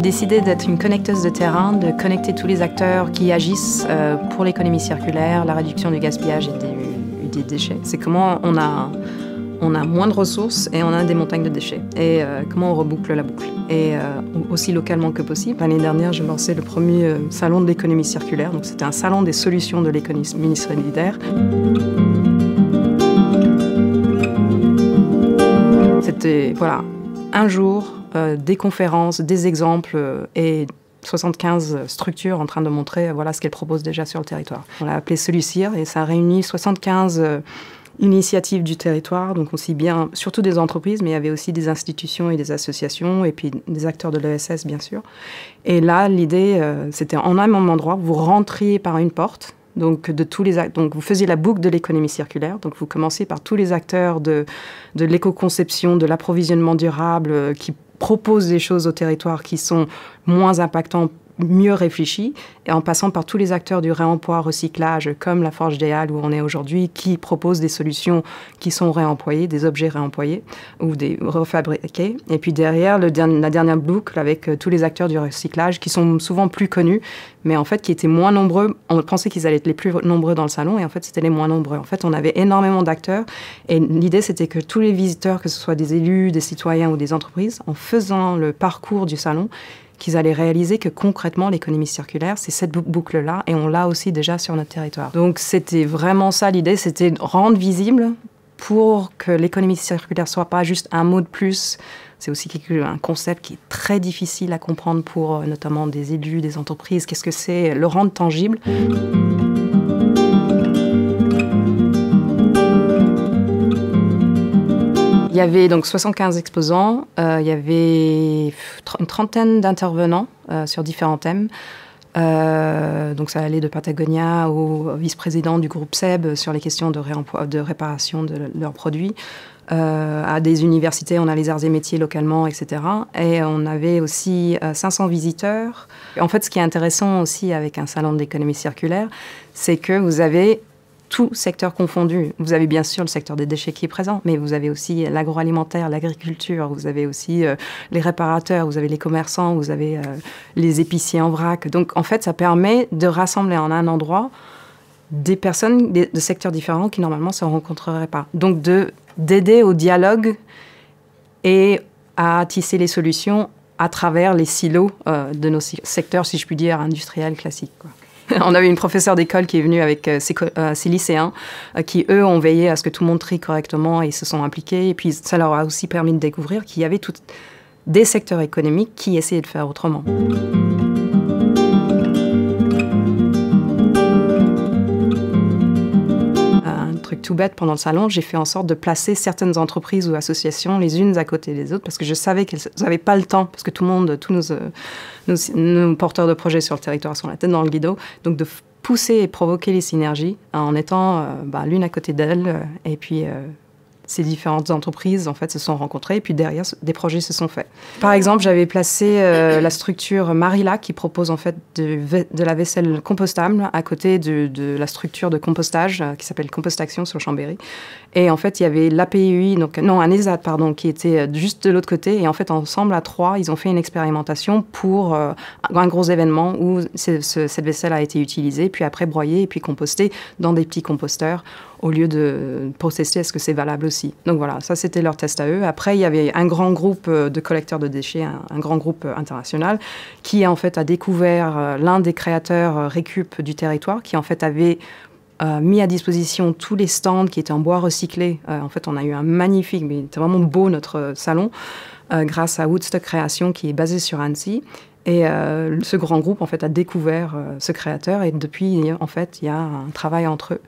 J'ai décidé d'être une connecteuse de terrain, de connecter tous les acteurs qui agissent euh, pour l'économie circulaire, la réduction du gaspillage et des, déchets. C'est comment on a, on a moins de ressources et on a des montagnes de déchets. Et euh, comment on reboucle la boucle. Et euh, aussi localement que possible. L'année dernière, j'ai lancé le premier salon de l'économie circulaire. Donc c'était un salon des solutions de l'économie solidaire. C'était voilà, un jour, euh, des conférences, des exemples euh, et 75 structures en train de montrer euh, voilà ce qu'elles proposent déjà sur le territoire. On l'a appelé Solucir et ça réunit 75 initiatives du territoire, donc aussi bien, surtout des entreprises, mais il y avait aussi des institutions et des associations, et puis des acteurs de l'ESS, bien sûr. Et là, l'idée, c'était en un même endroit, vous rentriez par une porte, donc, de tous les, donc vous faisiez la boucle de l'économie circulaire. Donc vous commencez par tous les acteurs de, de l'éco-conception, de l'approvisionnement durable, qui proposent des choses au territoire qui sont moins impactantes mieux réfléchi, et en passant par tous les acteurs du réemploi, recyclage, comme la Forge des Halles où on est aujourd'hui, qui proposent des solutions qui sont réemployées, des objets réemployés ou des refabriqués. Et puis derrière, le, la dernière boucle avec euh, tous les acteurs du recyclage qui sont souvent plus connus, mais en fait qui étaient moins nombreux. On pensait qu'ils allaient être les plus nombreux dans le salon, et en fait c'était les moins nombreux. En fait, on avait énormément d'acteurs, et l'idée c'était que tous les visiteurs, que ce soit des élus, des citoyens ou des entreprises, en faisant le parcours du salon, qu'ils allaient réaliser que concrètement, l'économie circulaire, c'est cette boucle-là, et on l'a aussi déjà sur notre territoire. Donc c'était vraiment ça l'idée, c'était rendre visible pour que l'économie circulaire soit pas juste un mot de plus. C'est aussi un concept qui est très difficile à comprendre pour euh, notamment des élus, des entreprises. Qu'est-ce que c'est Le rendre tangible? Il y avait donc 75 exposants, euh, il y avait une trentaine d'intervenants euh, sur différents thèmes. Euh, donc ça allait de Patagonia au vice-président du groupe SEB sur les questions de, réparation de leurs produits. à des universités, on a les arts et métiers localement, etc. Et on avait aussi 500 visiteurs. En fait, ce qui est intéressant aussi avec un salon de l'économie circulaire, c'est que vous avez tout secteur confondu. Vous avez bien sûr le secteur des déchets qui est présent, mais vous avez aussi l'agroalimentaire, l'agriculture, vous avez aussi euh, les réparateurs, vous avez les commerçants, vous avez euh, les épiciers en vrac. Donc en fait, ça permet de rassembler en un endroit des personnes de secteurs différents qui normalement se rencontreraient pas. Donc de d'aider au dialogue et à tisser les solutions à travers les silos euh, de nos secteurs, si je puis dire, industriels classiques. on avait une professeure d'école qui est venue avec euh, euh, ses, lycéens, euh, qui eux ont veillé à ce que tout le monde trie correctement et se sont impliqués. Et puis ça leur a aussi permis de découvrir qu'il y avait des secteurs économiques qui essayaient de faire autrement. Tout bête pendant le salon, j'ai fait en sorte de placer certaines entreprises ou associations les unes à côté des autres parce que je savais qu'elles n'avaient pas le temps, parce que tout le monde, tous nos, nos, porteurs de projets sur le territoire sont la tête dans le guido, donc de pousser et provoquer les synergies en étant euh, bah, l'une à côté d'elle euh, et puis euh, ces différentes entreprises en fait se sont rencontrées et puis derrière des projets se sont faits. Par exemple, j'avais placé euh, la structure Marila qui propose en fait de, la vaisselle compostable à côté de, la structure de compostage euh, qui s'appelle Compost Action sur Chambéry. Et en fait, il y avait l'APUI, donc non un ESAT pardon, qui était euh, juste de l'autre côté. Et en fait, ensemble à trois, ils ont fait une expérimentation pour un gros événement où cette vaisselle a été utilisée, puis après broyée et puis compostée dans des petits composteurs au lieu de processer est-ce que c'est valable aussi. Donc voilà, ça c'était leur test à eux. Après, il y avait un grand groupe euh, de collecteurs de déchets, un, grand groupe euh, international, qui en fait a découvert euh, l'un des créateurs récup du territoire, qui en fait avait mis à disposition tous les stands qui étaient en bois recyclé. en fait, on a eu un magnifique, mais c'était vraiment beau notre salon, grâce à Woodstock Création qui est basé sur Annecy. Et ce grand groupe en fait a découvert ce créateur et depuis en fait il y a un travail entre eux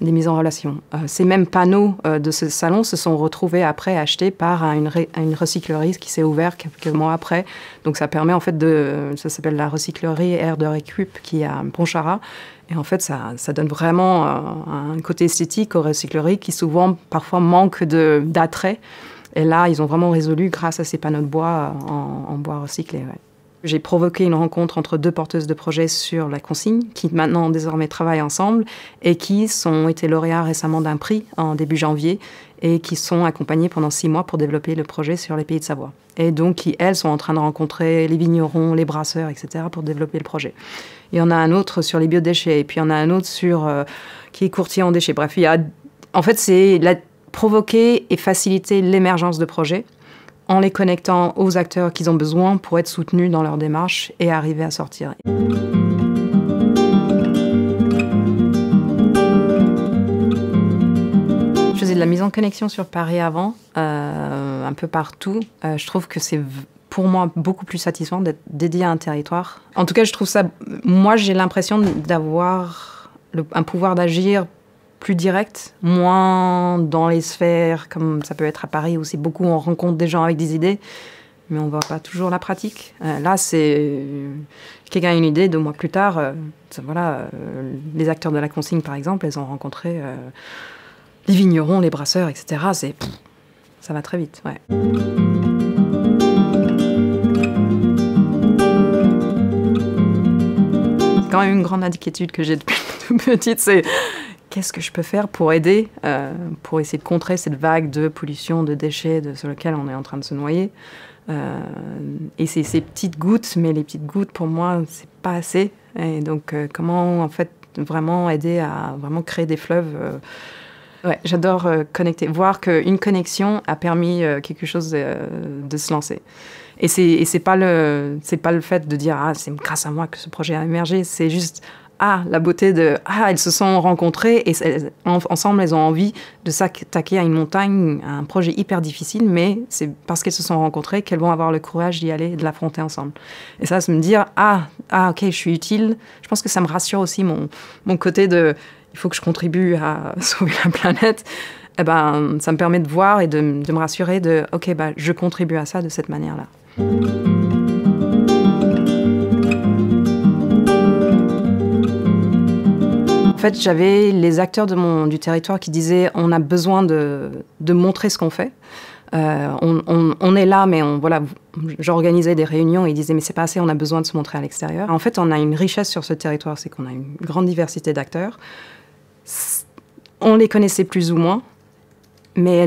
des mises en relation. Euh, ces mêmes panneaux euh, de ce salon se sont retrouvés après achetés par une, une recyclerie qui s'est ouverte quelques mois après. Donc ça permet en fait de, ça s'appelle la recyclerie Air de Récup qui est à Ponchara. Et en fait, ça, ça donne vraiment euh, un côté esthétique aux recycleries qui souvent parfois manquent d'attrait. Et là, ils ont vraiment résolu grâce à ces panneaux de bois en, bois recyclé. J'ai provoqué une rencontre entre deux porteuses de projets sur la consigne, qui maintenant désormais travaillent ensemble et qui ont été lauréats récemment d'un prix en début janvier et qui sont accompagnées pendant six mois pour développer le projet sur les pays de Savoie. Et donc, qui, elles, sont en train de rencontrer les vignerons, les brasseurs, etc., pour développer le projet. Il y en a un autre sur les biodéchets, et puis il y en a un autre sur, euh, qui est courtier en déchets. Bref, il y a, en fait, c'est provoquer et faciliter l'émergence de projets en les connectant aux acteurs qu'ils ont besoin pour être soutenus dans leur démarche et arriver à sortir. Je faisais de la mise en connexion sur Paris avant, euh, un peu partout. Euh, je trouve que c'est pour moi beaucoup plus satisfaisant d'être dédié à un territoire. En tout cas, je trouve ça. Moi, j'ai l'impression d'avoir un pouvoir d'agir plus direct, moins dans les sphères comme ça peut être à Paris où c'est beaucoup on rencontre des gens avec des idées, mais on voit pas toujours la pratique. Euh, là, c'est quelqu'un a une idée, deux mois plus tard, euh, voilà, euh, les acteurs de la consigne par exemple, ils ont rencontré les vignerons, les brasseurs, etc. C'est ça va très vite, ouais. C'est quand même une grande inquiétude que j'ai depuis toute petite, c'est qu'est-ce que je peux faire pour aider, euh, pour essayer de contrer cette vague de pollution, de déchets de, sur lequel on est en train de se noyer. Euh, et c'est ces petites gouttes, mais les petites gouttes, pour moi, c'est pas assez. Et donc, euh, comment, en fait, vraiment aider à vraiment créer des fleuves j'adore connecter, voir qu'une connexion a permis quelque chose de, de se lancer. Et c'est pas le pas le fait de dire ah c'est grâce à moi que ce projet a émergé, c'est juste ah, la beauté de ah, elles se sont rencontrées et ensemble elles ont envie de s'attaquer à une montagne, à un projet hyper difficile, mais c'est parce qu'elles se sont rencontrées qu'elles vont avoir le courage d'y aller, de l'affronter ensemble. Et ça, c'est me dire ah, ah, ok, je suis utile. Je pense que ça me rassure aussi mon, mon côté de il faut que je contribue à sauver la planète. Eh ben, ça me permet de voir et de, me rassurer de ok, bah, je contribue à ça de cette manière-là. Fait, j'avais les acteurs du territoire qui disaient on a besoin de, montrer ce qu'on fait. Euh, on, on, est là, mais on, voilà, j'organisais des réunions et ils disaient mais c'est pas assez, on a besoin de se montrer à l'extérieur. En fait, on a une richesse sur ce territoire, c'est qu'on a une grande diversité d'acteurs. On les connaissait plus ou moins, mais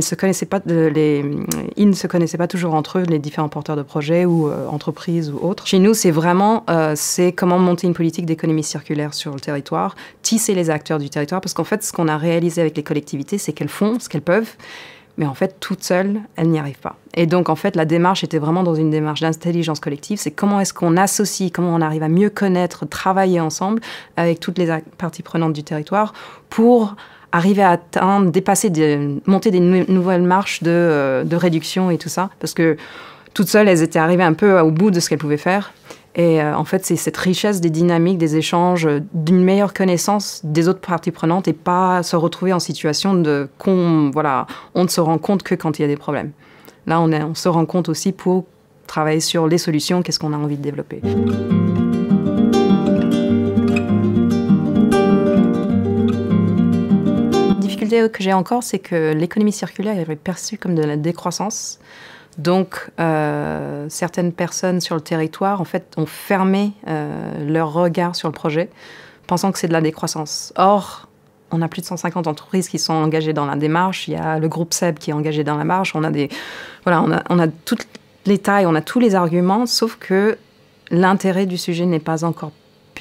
les, ils ne se connaissaient pas toujours entre eux, les différents porteurs de projets ou euh, entreprises ou autres. Chez nous, c'est vraiment euh, c'est comment monter une politique d'économie circulaire sur le territoire, tisser les acteurs du territoire, parce qu'en fait, ce qu'on a réalisé avec les collectivités, c'est qu'elles font ce qu'elles peuvent, mais en fait, toutes seules, elles n'y arrivent pas. Et donc, en fait, la démarche était vraiment dans une démarche d'intelligence collective. C'est comment est-ce qu'on associe, comment on arrive à mieux connaître, travailler ensemble avec toutes les parties prenantes du territoire pour arriver à atteindre, dépasser, monter des nouvelles marches de, euh, de, réduction et tout ça. Parce que toutes seules, elles étaient arrivées un peu au bout de ce qu'elles pouvaient faire. Et euh, en fait, c'est cette richesse des dynamiques, des échanges, d'une meilleure connaissance des autres parties prenantes et pas se retrouver en situation de qu'on, voilà, on ne se rend compte que quand il y a des problèmes. Là, on, on se rend compte aussi pour travailler sur les solutions, qu'est-ce qu'on a envie de développer. que j'ai encore, c'est que l'économie circulaire est perçue comme de la décroissance. Donc, euh, certaines personnes sur le territoire, en fait, ont fermé euh, leur regard sur le projet, pensant que c'est de la décroissance. Or, on a plus de 150 entreprises qui sont engagées dans la démarche. Il y a le groupe SEB qui est engagé dans la marche. On a des, voilà, on a, on a toutes les tailles, on a tous les arguments, sauf que l'intérêt du sujet n'est pas encore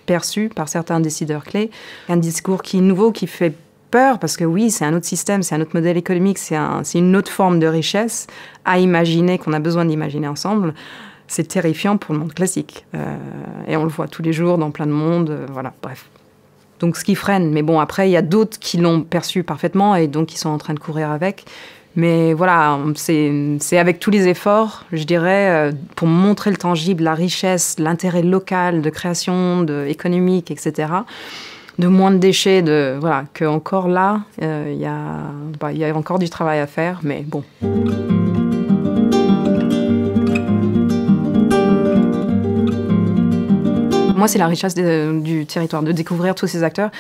perçu par certains décideurs clés. Un discours qui est nouveau, qui fait peur parce que oui, c'est un autre système, c'est un autre modèle économique, c'est un, une autre forme de richesse à imaginer, qu'on a besoin d'imaginer ensemble. C'est terrifiant pour le monde classique. Euh, et on le voit tous les jours dans plein de mondes. Euh, voilà, bref. Donc ce qui freine. Mais bon, après, il y a d'autres qui l'ont perçu parfaitement et donc qui sont en train de courir avec. Mais voilà, c'est avec tous les efforts, je dirais, euh, pour montrer le tangible, la richesse, l'intérêt local de création, de, économique, etc de moins de déchets, de voilà, que encore là, euh, il y, a, bah, y a encore du travail à faire, mais bon. Moi, c'est la richesse du territoire, de découvrir tous ces acteurs.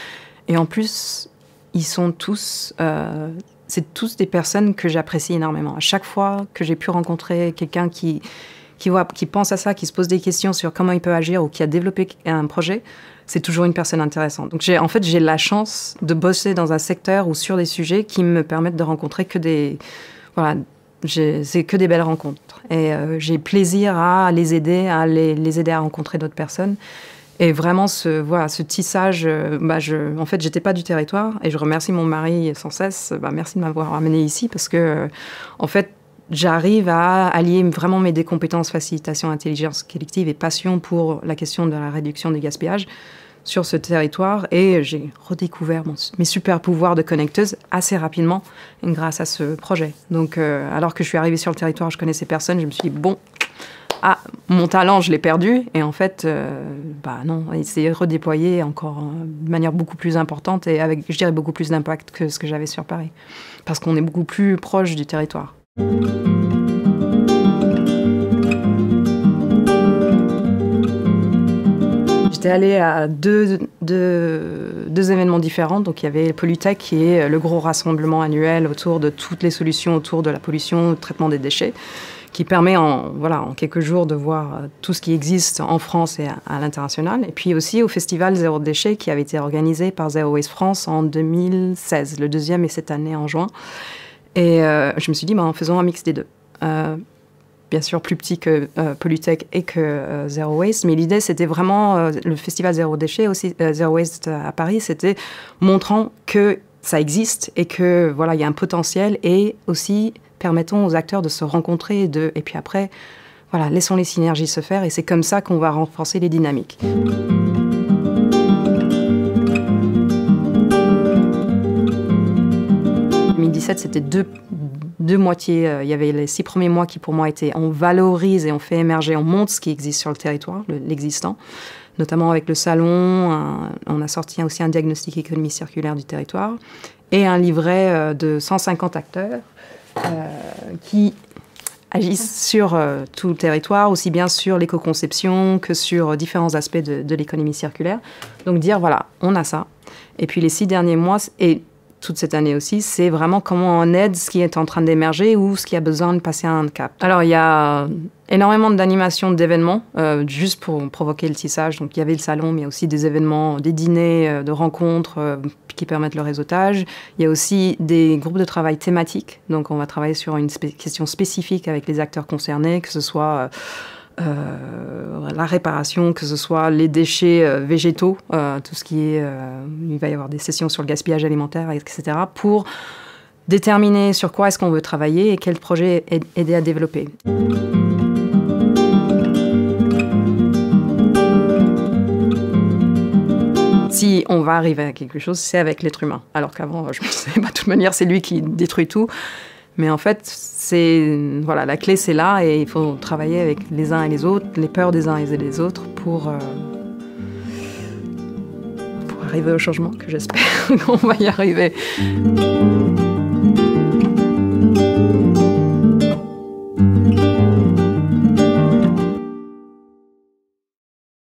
Et en plus, ils sont tous, euh, c'est tous des personnes que j'apprécie énormément. À chaque fois que j'ai pu rencontrer quelqu'un qui, qui, voit, qui pense à ça, qui se pose des questions sur comment il peut agir ou qui a développé un projet, c'est toujours une personne intéressante. Donc en fait, j'ai la chance de bosser dans un secteur ou sur des sujets qui me permettent de rencontrer que des... Voilà, c'est que des belles rencontres. Et euh, j'ai plaisir à les aider, à les, les aider à rencontrer d'autres personnes. Et vraiment, ce, voilà, ce tissage, euh, bah, je, en fait, j'étais pas du territoire et je remercie mon mari sans cesse. Bah, merci de m'avoir amené ici parce que, euh, en fait, j'arrive à allier vraiment mes deux compétences facilitation, intelligence collective et passion pour la question de la réduction des gaspillages sur ce territoire et j'ai redécouvert mes super pouvoirs de connecteuse assez rapidement grâce à ce projet. Donc, euh, alors que je suis arrivée sur le territoire, je connaissais personne, je me suis dit, bon, ah, mon talent, je l'ai perdu. Et en fait, euh, bah non, il s'est redéployé encore de manière beaucoup plus importante et avec, je dirais, beaucoup plus d'impact que ce que j'avais sur Paris. Parce qu'on est beaucoup plus proche du territoire. J'étais allée à deux, deux, événements différents. Donc il y avait Polytech qui est le gros rassemblement annuel autour de toutes les solutions autour de la pollution, le traitement des déchets, qui permet en, voilà, en quelques jours de voir tout ce qui existe en France et à, l'international. Et puis aussi au festival Zéro Déchet qui avait été organisé par Zero Waste France en 2016. Le deuxième est cette année en juin. Et euh, je me suis dit, bah, en faisant un mix des deux. Euh, bien sûr plus petit que euh, Polytech et que Zero Waste, mais l'idée c'était vraiment le festival Zéro Déchet aussi Zero Waste à Paris, c'était montrant que ça existe et que voilà il y a un potentiel et aussi permettons aux acteurs de se rencontrer de et puis après voilà laissons les synergies se faire et c'est comme ça qu'on va renforcer les dynamiques. 2017, c'était deux, deux moitiés. Euh, il y avait les six premiers mois qui, pour moi, étaient on valorise et on fait émerger, on montre ce qui existe sur le territoire, l'existant. Notamment avec le salon, on a sorti aussi un diagnostic économie circulaire du territoire et un livret euh, de 150 acteurs euh, qui agissent sur tout le territoire, aussi bien sur l'éco-conception que sur différents aspects de, de l'économie circulaire. Donc dire, voilà, on a ça. Et puis les six derniers mois, et toute cette année aussi, c'est vraiment comment on aide ce qui est en train d'émerger ou ce qui a besoin de passer un cap. Alors, il y a énormément d'animations, d'événements, euh, juste pour provoquer le tissage. Donc, il y avait le salon, mais il y a aussi des événements, des dîners, euh, de rencontres euh, qui permettent le réseautage. Il y a aussi des groupes de travail thématiques. Donc, on va travailler sur une question spécifique avec les acteurs concernés, que ce soit euh, la réparation, que ce soit les déchets euh, végétaux, euh, tout ce qui est... il va y avoir des sessions sur le gaspillage alimentaire, etc., pour déterminer sur quoi est-ce qu'on veut travailler et quel projet aider à développer. si on va arriver à quelque chose, c'est avec l'être humain. Alors qu'avant, je me disais, bah, de toute manière, c'est lui qui détruit tout. Mais en fait, c'est voilà, la clé c'est là et il faut travailler avec les uns et les autres, les peurs des uns et des autres pour, euh, pour arriver au changement que j'espère qu'on va y arriver.